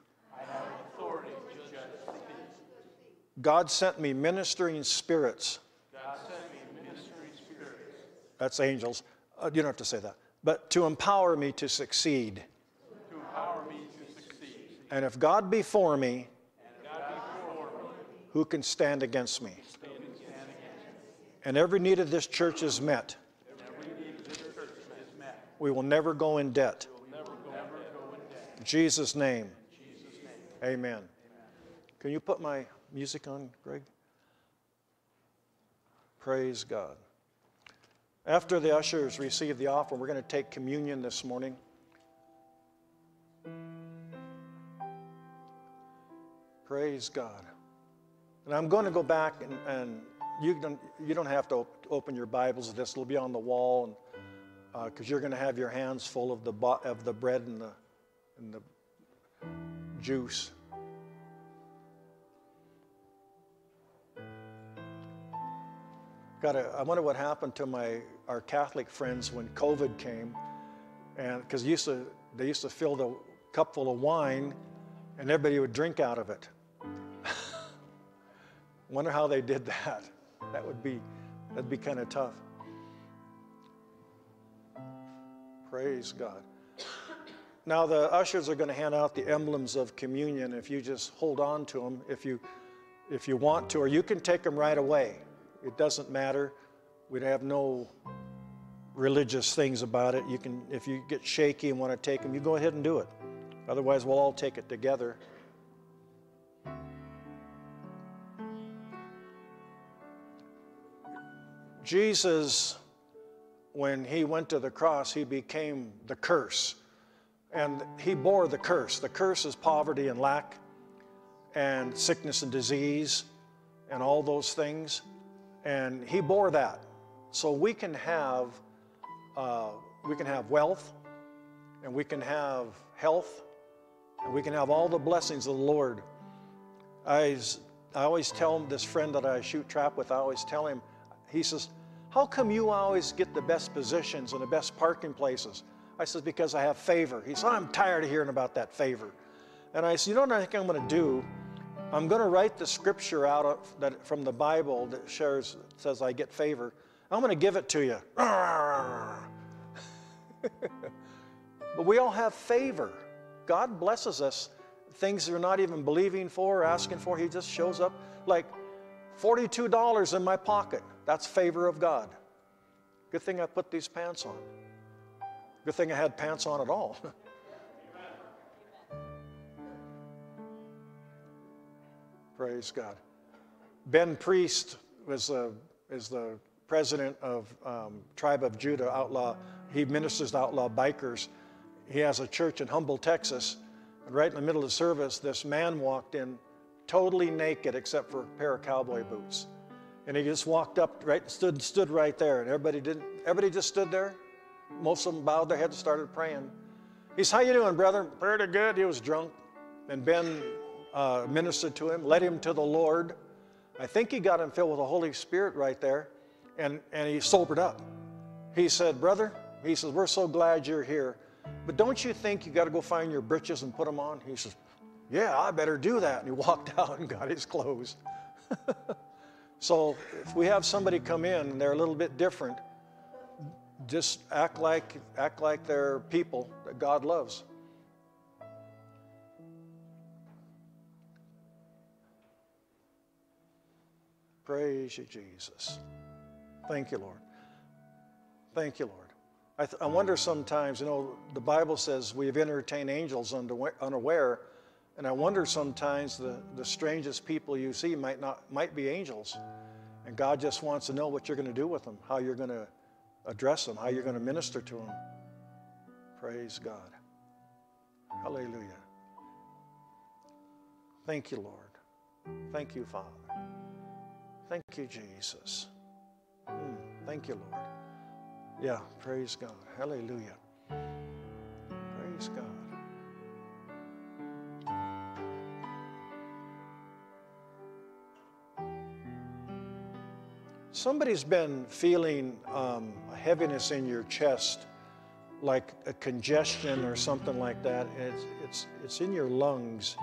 God sent me ministering spirits. That's angels. Uh, you don't have to say that. But to empower me to succeed. To empower me to succeed. And if God be for me, who can stand against me? And every need of this church is met. We will never go in debt. In Jesus' name. Amen. Can you put my music on, Greg? Praise God. After the ushers receive the offering, we're going to take communion this morning. Praise God. And I'm going to go back and, and you, don't, you don't have to op- open your Bibles. This will be on the wall because uh, you're going to have your hands full of the, of the bread and the, and the juice. Got a, I wonder what happened to my our Catholic friends when COVID came, and because used to they used to fill the cup full of wine, and everybody would drink out of it. Wonder how they did that. That would be that'd be kind of tough. Praise God. Now the ushers are going to hand out the emblems of communion if you just hold on to them if you if you want to or you can take them right away. It doesn't matter. We'd have no religious things about it. You can if you get shaky and want to take them, you go ahead and do it. Otherwise, we'll all take it together. Jesus, when he went to the cross, he became the curse. And he bore the curse. The curse is poverty and lack, and sickness and disease, and all those things. And he bore that. So we can have, uh, we can have wealth, and we can have health and we can have all the blessings of the Lord. I, I always tell this friend that I shoot trap with, I always tell him, he says, How come you always get the best positions and the best parking places? I says, Because I have favor. He said, I'm tired of hearing about that favor. And I said, You know what I think I'm going to do? I'm going to write the scripture out of, that, from the Bible that shares, says I get favor. I'm going to give it to you. but we all have favor. God blesses us. Things we're not even believing for or asking for, He just shows up. Like $42 in my pocket. That's favor of God. Good thing I put these pants on. Good thing I had pants on at all. Praise God. Ben Priest was a, is the president of um, Tribe of Judah Outlaw. He ministers to outlaw bikers. He has a church in Humble, Texas. And right in the middle of the service, this man walked in totally naked except for a pair of cowboy boots. And he just walked up, right, stood, stood right there. And everybody didn't, everybody just stood there. Most of them bowed their heads and started praying. He said, how you doing, brother? Pretty good. He was drunk. And Ben uh, ministered to him, led him to the Lord. I think he got him filled with the Holy Spirit right there, and, and he sobered up. He said, Brother, he says, We're so glad you're here, but don't you think you got to go find your breeches and put them on? He says, Yeah, I better do that. And he walked out and got his clothes. so if we have somebody come in and they're a little bit different, just act like, act like they're people that God loves. Praise you, Jesus. Thank you, Lord. Thank you, Lord. I, I wonder sometimes, you know, the Bible says we've entertained angels unaware, and I wonder sometimes the, the strangest people you see might not might be angels, and God just wants to know what you're going to do with them, how you're going to address them, how you're going to minister to them. Praise God. Hallelujah. Thank you, Lord. Thank you, Father. Thank you, Jesus. Mm, thank you, Lord. Yeah, praise God. Hallelujah. Praise God. Somebody's been feeling um, a heaviness in your chest, like a congestion or something like that. It's, it's, it's in your lungs.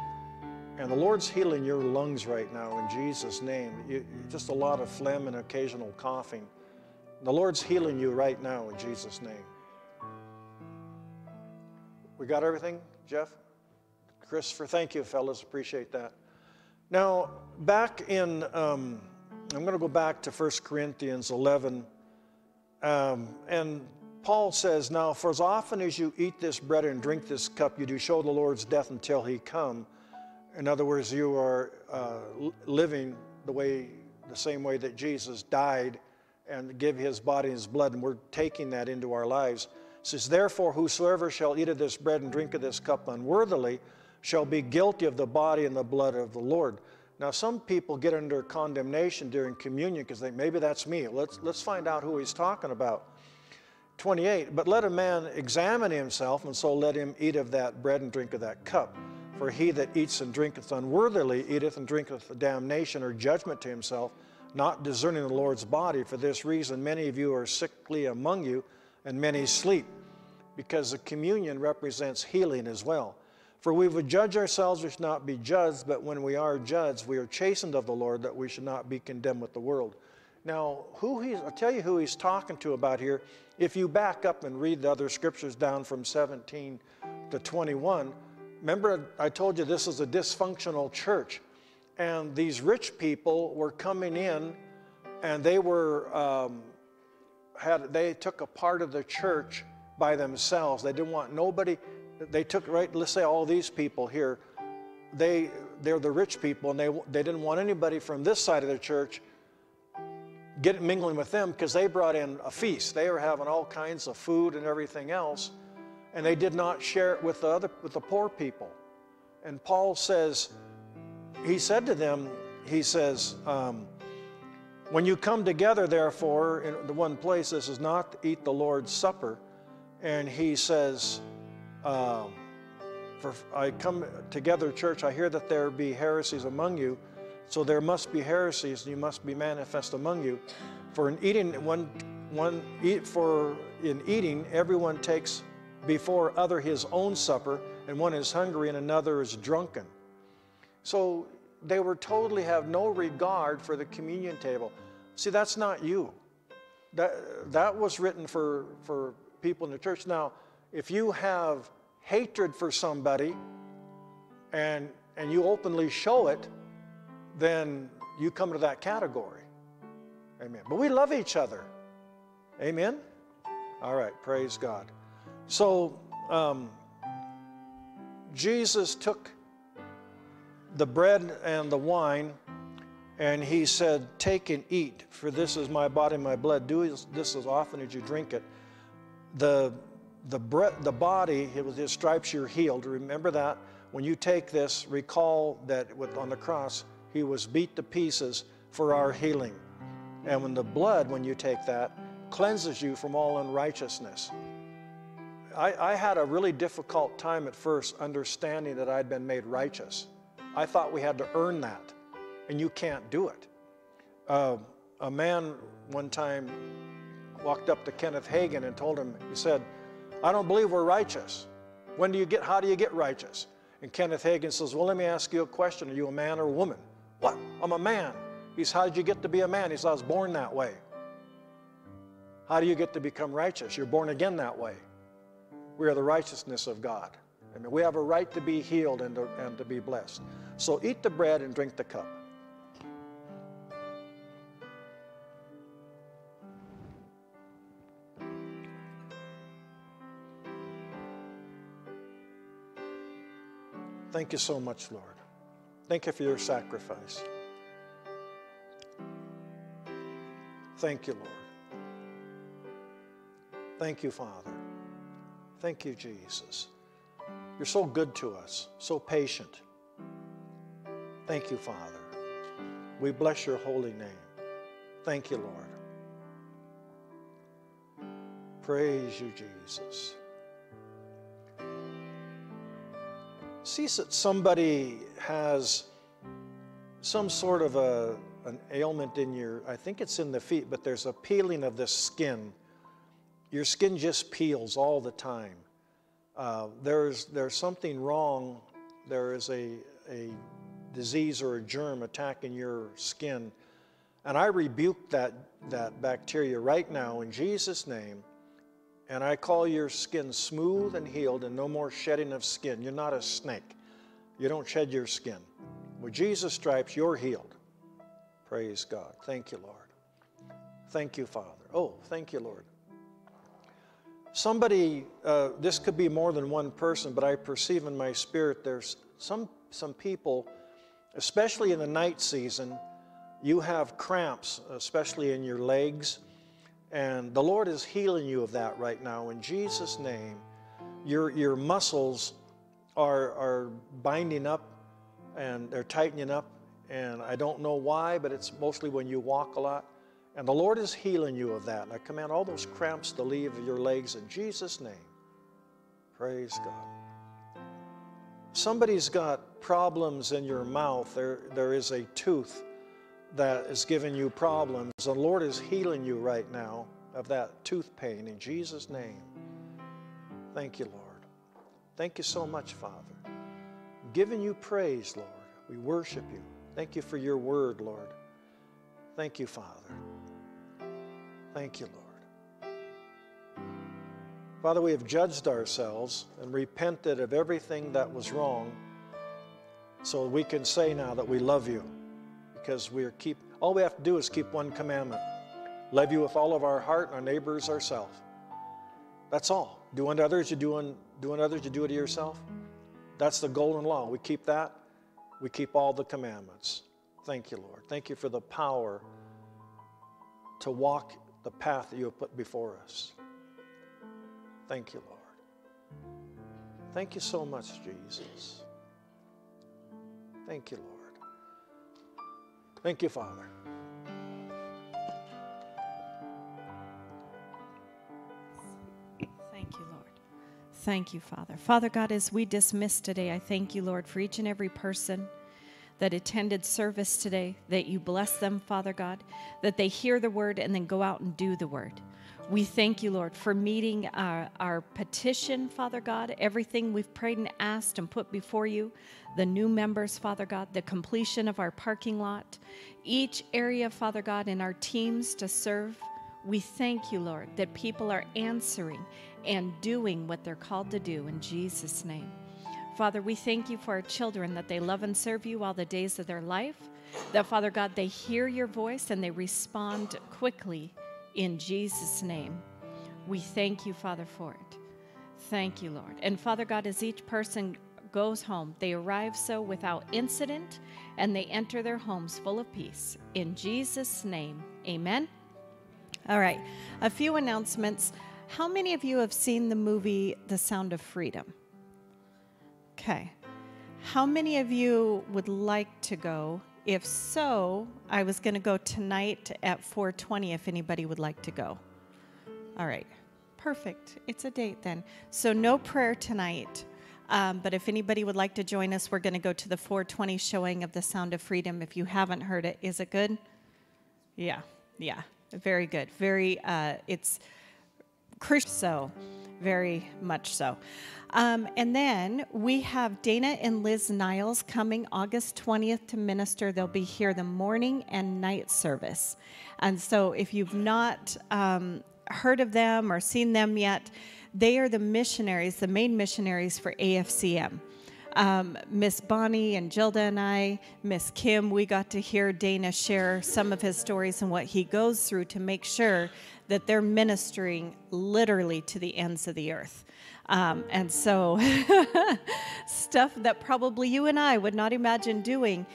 And the Lord's healing your lungs right now in Jesus' name. You, just a lot of phlegm and occasional coughing. The Lord's healing you right now in Jesus' name. We got everything, Jeff? Christopher, thank you, fellas. Appreciate that. Now, back in, um, I'm going to go back to 1 Corinthians 11. Um, and Paul says, Now, for as often as you eat this bread and drink this cup, you do show the Lord's death until he come. In other words, you are uh, living the way, the same way that Jesus died and give his body and his blood, and we're taking that into our lives. It says, Therefore, whosoever shall eat of this bread and drink of this cup unworthily shall be guilty of the body and the blood of the Lord. Now, some people get under condemnation during communion because they maybe that's me. Let's, let's find out who he's talking about. 28, but let a man examine himself, and so let him eat of that bread and drink of that cup. For he that eats and drinketh unworthily eateth and drinketh damnation or judgment to himself, not discerning the Lord's body. For this reason, many of you are sickly among you, and many sleep, because the communion represents healing as well. For we would judge ourselves, we should not be judged, but when we are judged, we are chastened of the Lord, that we should not be condemned with the world. Now, who he's, I'll tell you who he's talking to about here. If you back up and read the other scriptures down from 17 to 21, remember I told you this is a dysfunctional church. And these rich people were coming in and they were, um, had, they took a part of the church by themselves. They didn't want nobody, they took, right, let's say all these people here, they, they're the rich people and they, they didn't want anybody from this side of the church get mingling with them because they brought in a feast. They were having all kinds of food and everything else and they did not share it with the other with the poor people. And Paul says, he said to them, he says, um, when you come together, therefore, in the one place, this is not to eat the Lord's supper. And he says, Um, for I come together, church, I hear that there be heresies among you, so there must be heresies, and you must be manifest among you. For in eating, one, one eat for in eating, everyone takes before other his own supper, and one is hungry and another is drunken. So they were totally have no regard for the communion table. See, that's not you. That, that was written for, for people in the church. Now, if you have hatred for somebody and, and you openly show it, then you come to that category. Amen. But we love each other. Amen? All right, praise God. So, um, Jesus took the bread and the wine and he said, Take and eat, for this is my body, my blood. Do this as often as you drink it. The, the, bre- the body, it was his stripes you're healed. Remember that? When you take this, recall that with, on the cross, he was beat to pieces for our healing. And when the blood, when you take that, cleanses you from all unrighteousness. I, I had a really difficult time at first understanding that I'd been made righteous. I thought we had to earn that, and you can't do it. Uh, a man one time walked up to Kenneth Hagin and told him, he said, I don't believe we're righteous. When do you get, how do you get righteous? And Kenneth Hagin says, Well, let me ask you a question. Are you a man or a woman? What? I'm a man. He says, How did you get to be a man? He says, I was born that way. How do you get to become righteous? You're born again that way. We are the righteousness of God. I mean, we have a right to be healed and to, and to be blessed. So eat the bread and drink the cup. Thank you so much, Lord. Thank you for your sacrifice. Thank you, Lord. Thank you, Father. Thank you, Jesus. You're so good to us, so patient. Thank you, Father. We bless your holy name. Thank you, Lord. Praise you, Jesus. See that somebody has some sort of a, an ailment in your, I think it's in the feet, but there's a peeling of the skin. Your skin just peels all the time. Uh, there's, there's something wrong. There is a, a disease or a germ attacking your skin. And I rebuke that, that bacteria right now in Jesus' name. And I call your skin smooth and healed and no more shedding of skin. You're not a snake. You don't shed your skin. With Jesus' stripes, you're healed. Praise God. Thank you, Lord. Thank you, Father. Oh, thank you, Lord. Somebody, uh, this could be more than one person, but I perceive in my spirit there's some, some people, especially in the night season, you have cramps, especially in your legs, and the Lord is healing you of that right now in Jesus' name. Your, your muscles are, are binding up and they're tightening up, and I don't know why, but it's mostly when you walk a lot. And the Lord is healing you of that. And I command all those cramps to leave your legs in Jesus' name. Praise God. Somebody's got problems in your mouth. There, there is a tooth that is giving you problems. The Lord is healing you right now of that tooth pain in Jesus' name. Thank you, Lord. Thank you so much, Father. giving you praise, Lord. We worship you. Thank you for your word, Lord. Thank you, Father. Thank you, Lord. Father, we have judged ourselves and repented of everything that was wrong so we can say now that we love you because we are keep all we have to do is keep one commandment. Love you with all of our heart and our neighbors ourselves. That's all. Do unto others you do, un, do unto others you do it to yourself. That's the golden law. We keep that. We keep all the commandments. Thank you lord. Thank you for the power to walk the path that you have put before us. Thank you, Lord. Thank you so much, Jesus. Thank you, Lord. Thank you, Father. Thank you, Lord. Thank you, Father. Father God, as we dismiss today, I thank you, Lord, for each and every person that attended service today, that you bless them, Father God, that they hear the word and then go out and do the word. We thank you, Lord, for meeting our, our petition, Father God, everything we've prayed and asked and put before you, the new members, Father God, the completion of our parking lot, each area, Father God, in our teams to serve. We thank you, Lord, that people are answering and doing what they're called to do in Jesus' name. Father, we thank you for our children that they love and serve you all the days of their life. That, Father God, they hear your voice and they respond quickly in Jesus' name. We thank you, Father, for it. Thank you, Lord. And Father God, as each person goes home, they arrive so without incident and they enter their homes full of peace. In Jesus' name, amen. All right, a few announcements. How many of you have seen the movie The Sound of Freedom? Okay. How many of you would like to go? If so, I was going to go tonight at 4:20 if anybody would like to go. All right. Perfect. It's a date then. So no prayer tonight. Um, but if anybody would like to join us, we're going to go to the 420 showing of The Sound of Freedom. If you haven't heard it, is it good? Yeah, yeah, very good. Very, uh, it's Christian, so very much so. Um, and then we have Dana and Liz Niles coming August 20th to minister. They'll be here the morning and night service. And so if you've not um, heard of them or seen them yet, they are the missionaries, the main missionaries for AFCM. Um, Miss Bonnie and Gilda and I, Miss Kim, we got to hear Dana share some of his stories and what he goes through to make sure that they're ministering literally to the ends of the earth. Um, and so, stuff that probably you and I would not imagine doing.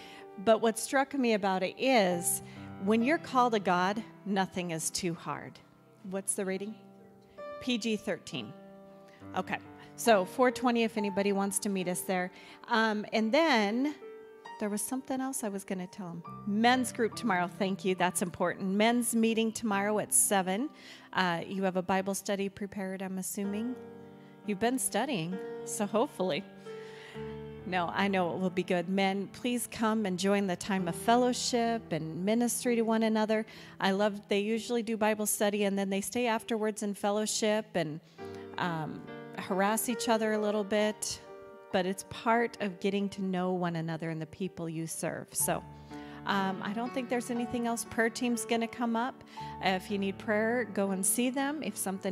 But what struck me about it is when you're called a God, nothing is too hard. What's the rating? PG 13. Okay. So 420 if anybody wants to meet us there. Um, and then there was something else I was going to tell them. Men's group tomorrow. Thank you. That's important. Men's meeting tomorrow at 7. Uh, you have a Bible study prepared, I'm assuming. You've been studying, so hopefully. No, I know it will be good. Men, please come and join the time of fellowship and ministry to one another. I love, they usually do Bible study and then they stay afterwards in fellowship and um, harass each other a little bit, but it's part of getting to know one another and the people you serve. So, um, I don't think there's anything else. Prayer team's going to come up. Uh, if you need prayer, go and see them. If something